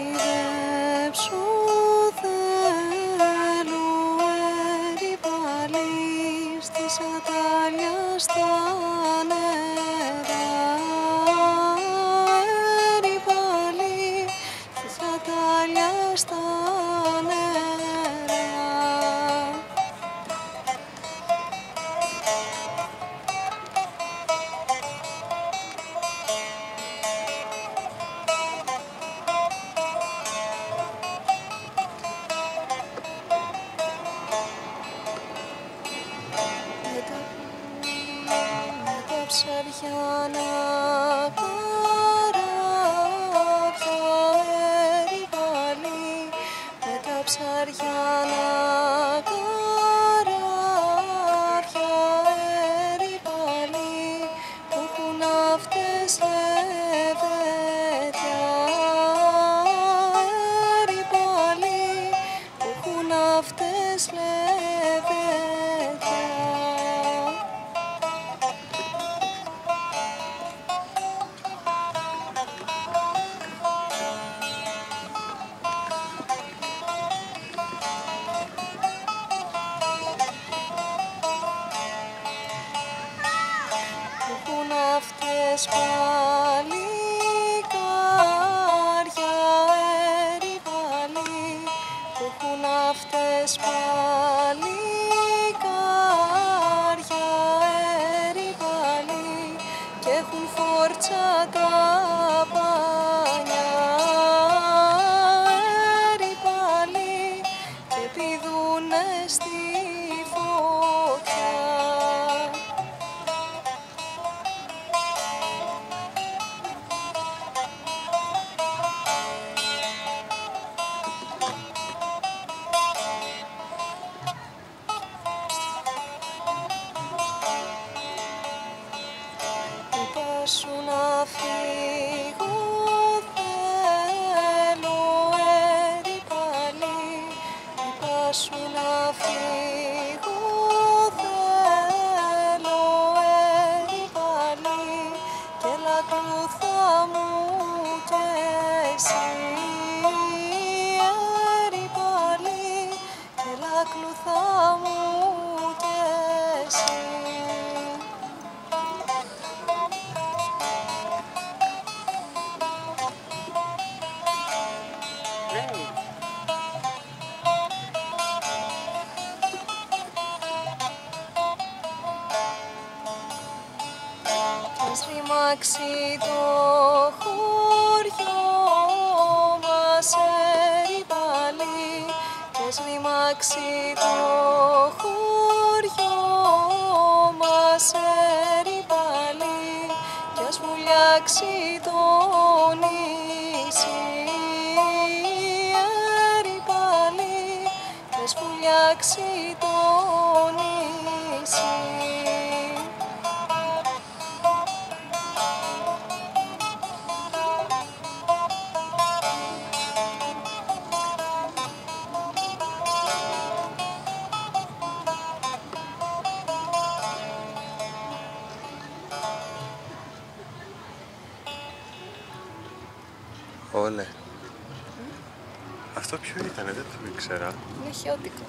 ταξιδέψω θέλω Κάψε πια να καράβια περιβάλλει Που έχουν αυτές λεβέντια περιβάλλει Που έχουν αυτές αλλάξει το χωριό μας ερυπαλή και σλιμάξει το χωριό μας ερυπαλή και ας βουλιάξει το νησί. Ερυπαλή και ας βουλιάξει Όλε. Αυτό ποιο ήταν, δεν το ήξερα. Είναι χιώτικο.